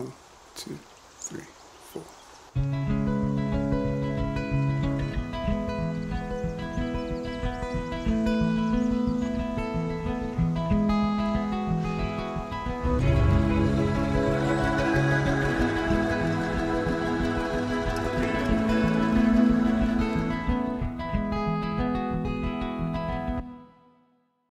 One, two, three.